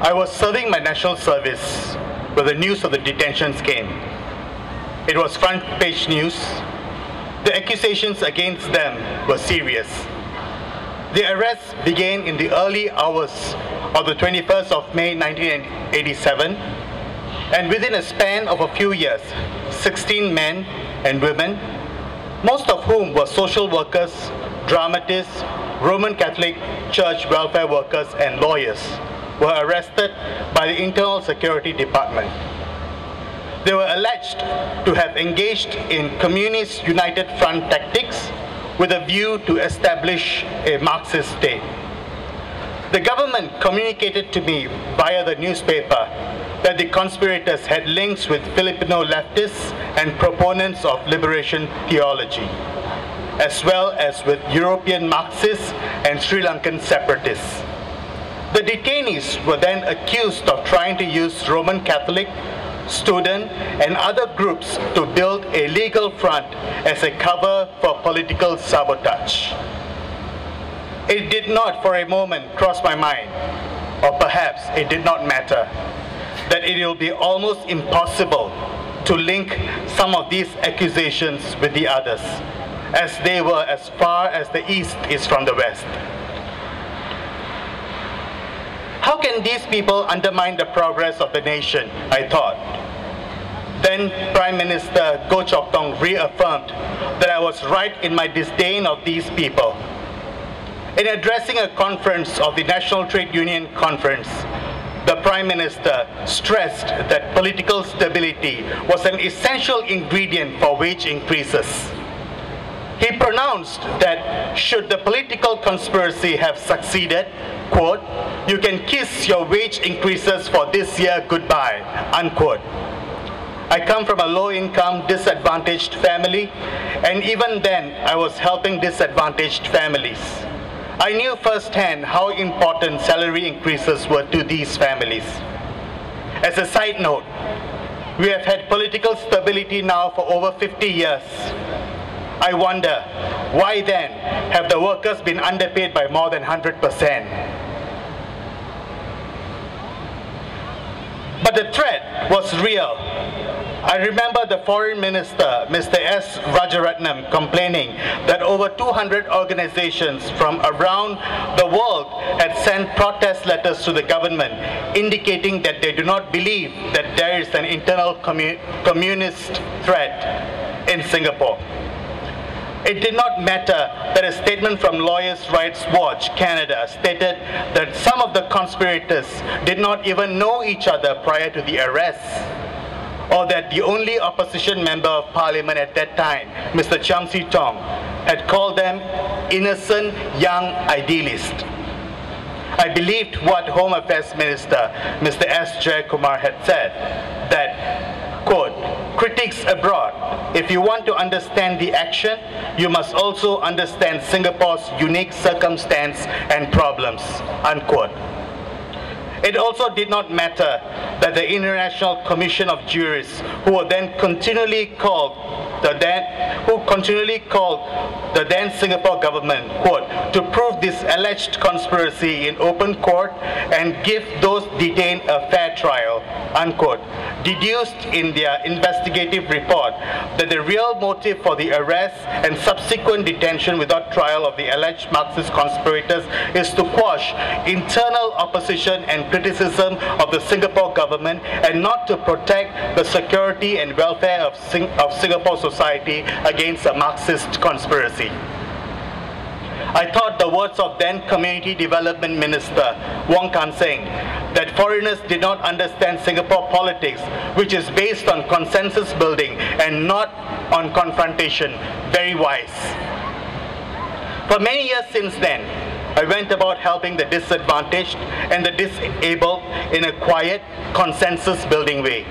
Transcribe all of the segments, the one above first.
I was serving my national service when the news of the detentions came. It was front page news. The accusations against them were serious. The arrests began in the early hours of the 21st of May 1987, and within a span of a few years, 16 men and women, most of whom were social workers, dramatists, Roman Catholic Church welfare workers, and lawyers, were arrested by the Internal Security Department. They were alleged to have engaged in Communist United Front tactics with a view to establish a Marxist state. The government communicated to me via the newspaper that the conspirators had links with Filipino leftists and proponents of liberation theology, as well as with European Marxists and Sri Lankan separatists. Detainees were then accused of trying to use Roman Catholic, student, and other groups to build a legal front as a cover for political sabotage. It did not for a moment cross my mind, or perhaps it did not matter, that it will be almost impossible to link some of these accusations with the others, as they were as far as the East is from the West. How can these people undermine the progress of the nation, I thought. Then Prime Minister Goh Chok Tong reaffirmed that I was right in my disdain of these people. In addressing a conference of the National Trade Union Conference, the Prime Minister stressed that political stability was an essential ingredient for wage increases. He pronounced that should the political conspiracy have succeeded, quote, you can kiss your wage increases for this year goodbye, unquote. I come from a low-income, disadvantaged family, and even then I was helping disadvantaged families. I knew firsthand how important salary increases were to these families. As a side note, we have had political stability now for over 50 years. I wonder, why then have the workers been underpaid by more than 100%? But the threat was real. I remember the foreign minister, Mr. S. Rajaratnam, complaining that over 200 organizations from around the world had sent protest letters to the government indicating that they do not believe that there is an internal commu communist threat in Singapore. It did not matter that a statement from Lawyers' Rights Watch Canada stated that some of the conspirators did not even know each other prior to the arrests, or that the only opposition member of parliament at that time, Mr. Chiam See Tong, had called them innocent young idealists. I believed what Home Affairs Minister Mr. S. Jayakumar had said, that, quote, critics abroad, if you want to understand the action, you must also understand Singapore's unique circumstance and problems, unquote. It also did not matter that the International Commission of Jurists, who were then continually called the then, who continually called the then Singapore government, quote, to prove this alleged conspiracy in open court and give those detained a fair trial, unquote, deduced in their investigative report that the real motive for the arrest and subsequent detention without trial of the alleged Marxist conspirators is to quash internal opposition and criticism of the Singapore government and not to protect the security and welfare of, Sing of Singapore society against a Marxist conspiracy. I thought the words of then Community Development Minister Wong Kan Seng that foreigners did not understand Singapore politics, which is based on consensus building and not on confrontation, very wise. For many years since then, I went about helping the disadvantaged and the disabled in a quiet, consensus building way.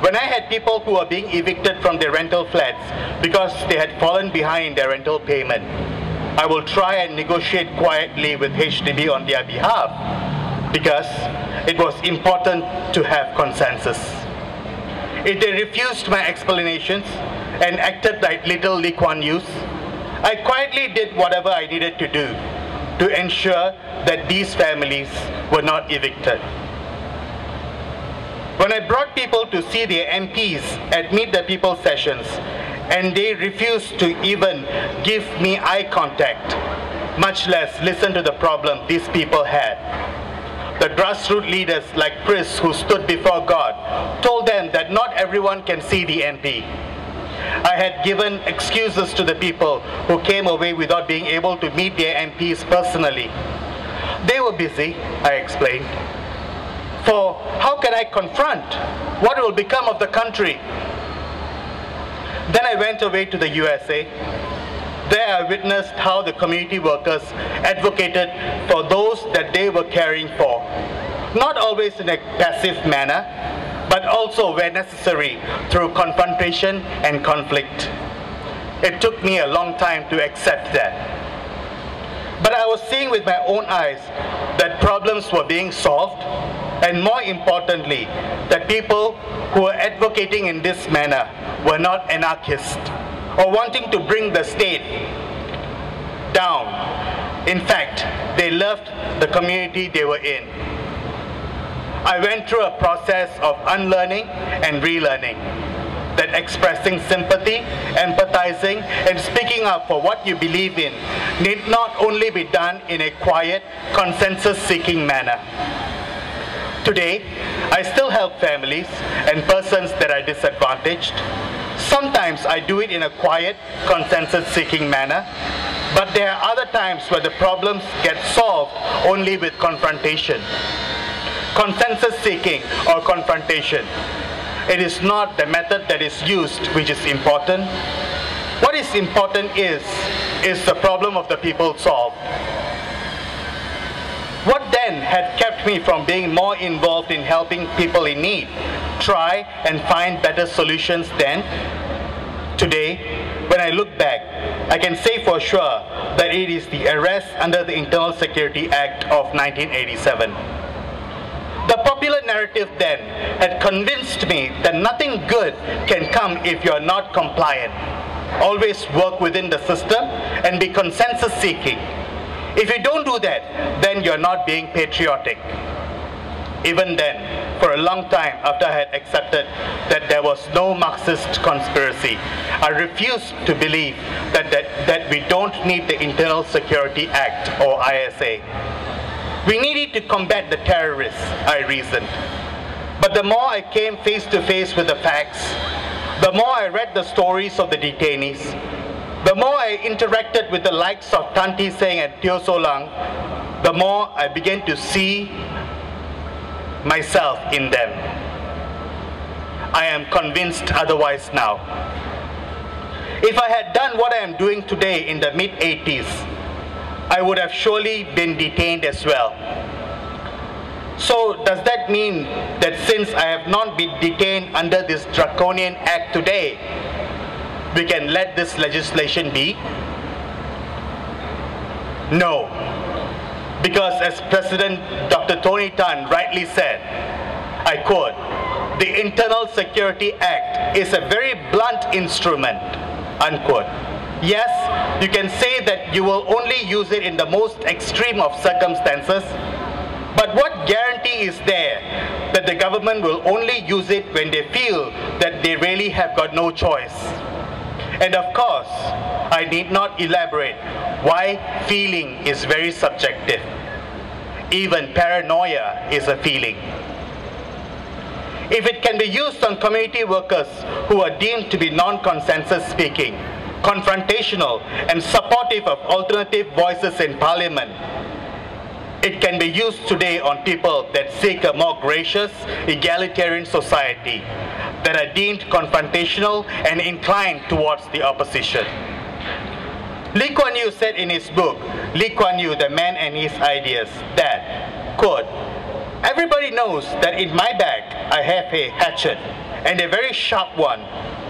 When I had people who were being evicted from their rental flats because they had fallen behind their rental payment, I will try and negotiate quietly with HDB on their behalf because it was important to have consensus. If they refused my explanations and acted like little Lee Kuan Yews, I quietly did whatever I needed to do to ensure that these families were not evicted. When I brought people to see their MPs at Meet the People sessions, and they refused to even give me eye contact, much less listen to the problem these people had. The grassroots leaders like Chris, who stood before God, told them that not everyone can see the MP. I had given excuses to the people who came away without being able to meet their MPs personally. They were busy, I explained. For how can I confront what will become of the country? Then I went away to the USA. There I witnessed how the community workers advocated for those that they were caring for. Not always in a passive manner, but also where necessary through confrontation and conflict. It took me a long time to accept that. But I was seeing with my own eyes that problems were being solved, and more importantly, that people who were advocating in this manner were not anarchists or wanting to bring the state down. In fact, they loved the community they were in. I went through a process of unlearning and relearning that expressing sympathy, empathizing, and speaking up for what you believe in need not only be done in a quiet, consensus-seeking manner. Today, I still help families and persons that are disadvantaged. Sometimes I do it in a quiet, consensus-seeking manner, but there are other times where the problems get solved only with confrontation. Consensus-seeking or confrontation it is not the method that is used which is important. What is important is, is the problem of the people solved. What then had me from being more involved in helping people in need? Try and find better solutions then? Today, when I look back, I can say for sure that it is the arrest under the Internal Security Act of 1987. The popular narrative then had convinced me that nothing good can come if you are not compliant. Always work within the system and be consensus seeking. If you don't do that, then you're not being patriotic. Even then, for a long time after I had accepted that there was no Marxist conspiracy, I refused to believe that, that, that we don't need the Internal Security Act or ISA. We needed to combat the terrorists, I reasoned. But the more I came face to face with the facts, the more I read the stories of the detainees, the more I interacted with the likes of Tan Tee Seng and Teo Soh Lung, the more I began to see myself in them. I am convinced otherwise now. If I had done what I am doing today in the mid-80s, I would have surely been detained as well. So does that mean that since I have not been detained under this draconian act today, we can let this legislation be? No. Because as President Dr. Tony Tan rightly said, I quote, the Internal Security Act is a very blunt instrument, unquote. Yes, you can say that you will only use it in the most extreme of circumstances, but what guarantee is there that the government will only use it when they feel that they really have got no choice? And of course, I need not elaborate why feeling is very subjective. Even paranoia is a feeling. If it can be used on community workers who are deemed to be non-consensus speaking, confrontational and supportive of alternative voices in parliament. It can be used today on people that seek a more gracious, egalitarian society, that are deemed confrontational and inclined towards the opposition. Lee Kuan Yew said in his book, Lee Kuan Yew, The Man and His Ideas, that, quote, Everybody knows that in my bag I have a hatchet, and a very sharp one.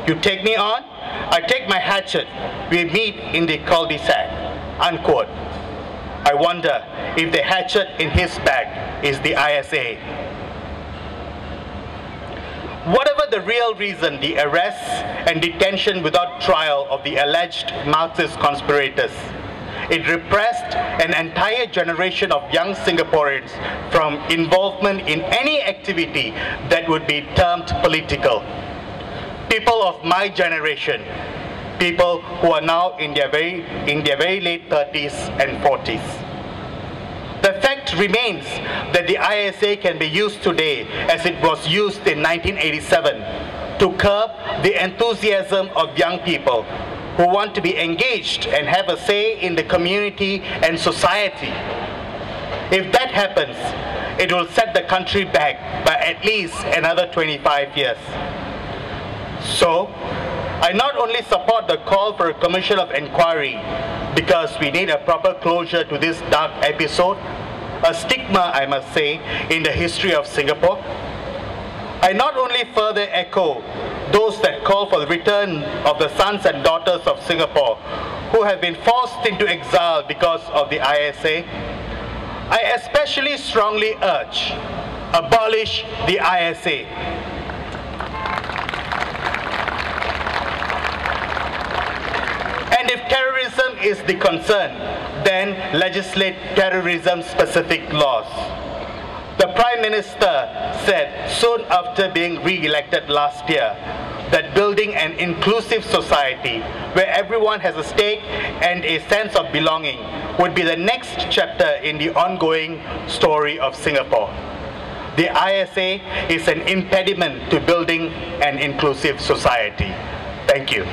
You take me on, I take my hatchet, we meet in the cul-de-sac, unquote. I wonder if the hatchet in his bag is the ISA. Whatever the real reason, the arrest and detention without trial of the alleged Marxist conspirators, it repressed an entire generation of young Singaporeans from involvement in any activity that would be termed political. People of my generation, people who are now in their very, in their very late 30s and 40s. The fact remains that the ISA can be used today as it was used in 1987 to curb the enthusiasm of young people who want to be engaged and have a say in the community and society. If that happens, it will set the country back by at least another 25 years. So, I not only support the call for a commission of inquiry because we need a proper closure to this dark episode, a stigma, I must say, in the history of Singapore. I not only further echo those that call for the return of the sons and daughters of Singapore who have been forced into exile because of the ISA, I especially strongly urge abolish the ISA. If terrorism is the concern, then legislate terrorism-specific laws. The Prime Minister said soon after being re-elected last year that building an inclusive society where everyone has a stake and a sense of belonging would be the next chapter in the ongoing story of Singapore. The ISA is an impediment to building an inclusive society. Thank you.